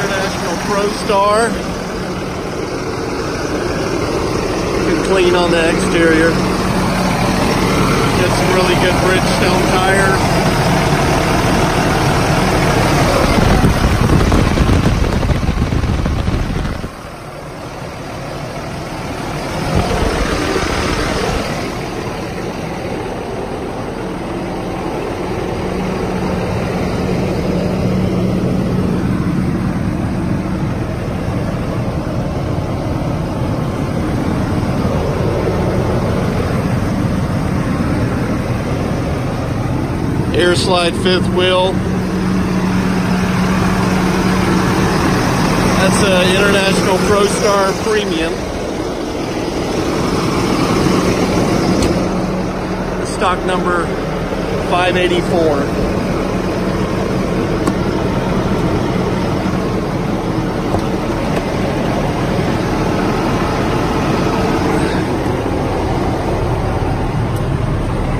International Pro Star. Been clean on the exterior. Get some really good Bridgestone tires. Air slide fifth wheel. That's an International ProStar Premium. Stock number 584.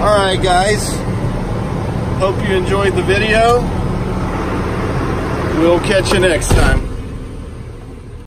All right, guys. Hope you enjoyed the video. We'll catch you next time.